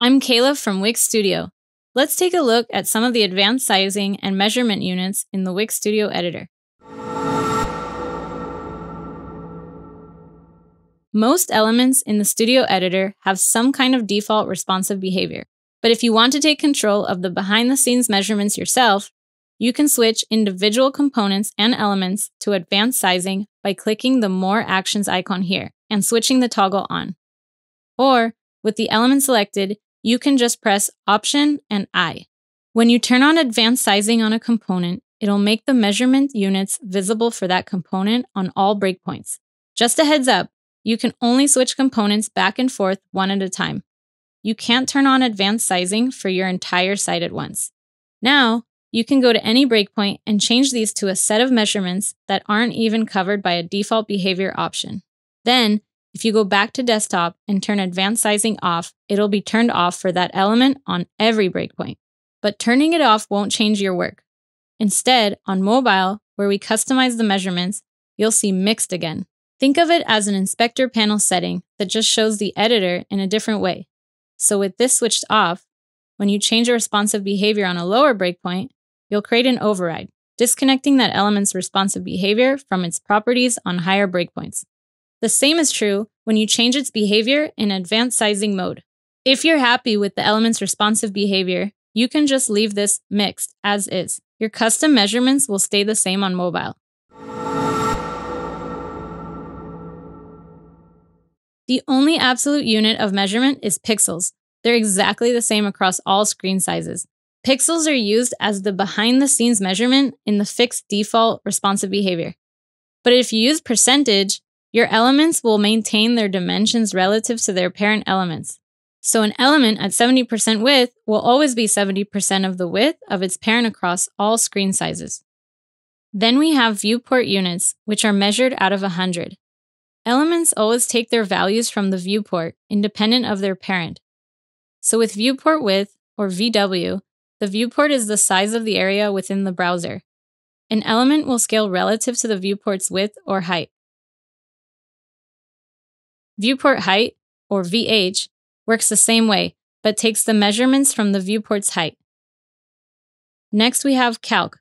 I'm Kayla from Wix Studio. Let's take a look at some of the advanced sizing and measurement units in the Wix Studio editor. Most elements in the Studio editor have some kind of default responsive behavior. But if you want to take control of the behind the scenes measurements yourself, you can switch individual components and elements to advanced sizing by clicking the More Actions icon here and switching the toggle on. Or, with the element selected, you can just press Option and I. When you turn on advanced sizing on a component, it'll make the measurement units visible for that component on all breakpoints. Just a heads up, you can only switch components back and forth one at a time. You can't turn on advanced sizing for your entire site at once. Now, you can go to any breakpoint and change these to a set of measurements that aren't even covered by a default behavior option. Then, if you go back to desktop and turn advanced sizing off, it'll be turned off for that element on every breakpoint. But turning it off won't change your work. Instead, on mobile, where we customize the measurements, you'll see mixed again. Think of it as an inspector panel setting that just shows the editor in a different way. So with this switched off, when you change a responsive behavior on a lower breakpoint, you'll create an override, disconnecting that element's responsive behavior from its properties on higher breakpoints. The same is true when you change its behavior in advanced sizing mode. If you're happy with the element's responsive behavior, you can just leave this mixed as is. Your custom measurements will stay the same on mobile. The only absolute unit of measurement is pixels. They're exactly the same across all screen sizes. Pixels are used as the behind the scenes measurement in the fixed default responsive behavior. But if you use percentage, your elements will maintain their dimensions relative to their parent elements. So an element at 70% width will always be 70% of the width of its parent across all screen sizes. Then we have viewport units, which are measured out of 100. Elements always take their values from the viewport, independent of their parent. So with viewport width, or VW, the viewport is the size of the area within the browser. An element will scale relative to the viewport's width or height. Viewport height, or VH, works the same way, but takes the measurements from the viewport's height. Next, we have calc,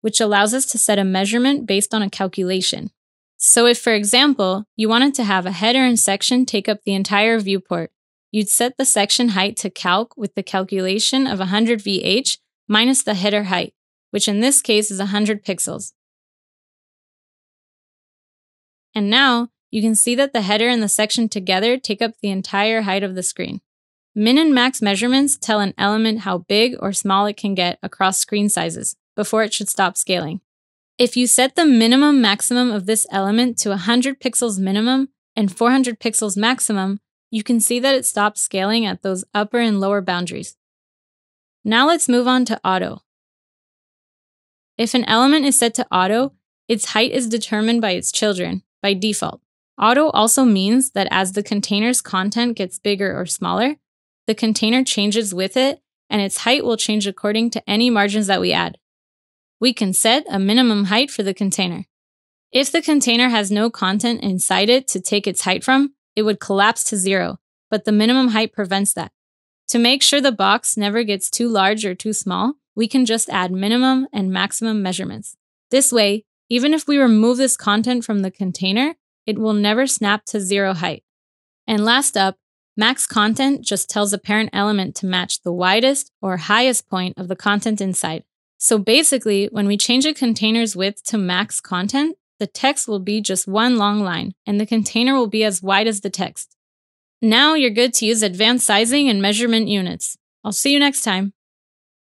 which allows us to set a measurement based on a calculation. So if, for example, you wanted to have a header and section take up the entire viewport, you'd set the section height to calc with the calculation of 100 VH minus the header height, which in this case is 100 pixels. And now, you can see that the header and the section together take up the entire height of the screen. Min and max measurements tell an element how big or small it can get across screen sizes before it should stop scaling. If you set the minimum maximum of this element to 100 pixels minimum and 400 pixels maximum, you can see that it stops scaling at those upper and lower boundaries. Now let's move on to auto. If an element is set to auto, its height is determined by its children, by default. Auto also means that as the container's content gets bigger or smaller, the container changes with it and its height will change according to any margins that we add. We can set a minimum height for the container. If the container has no content inside it to take its height from, it would collapse to zero, but the minimum height prevents that. To make sure the box never gets too large or too small, we can just add minimum and maximum measurements. This way, even if we remove this content from the container, it will never snap to zero height. And last up, max content just tells a parent element to match the widest or highest point of the content inside. So basically, when we change a container's width to max content, the text will be just one long line, and the container will be as wide as the text. Now you're good to use advanced sizing and measurement units. I'll see you next time.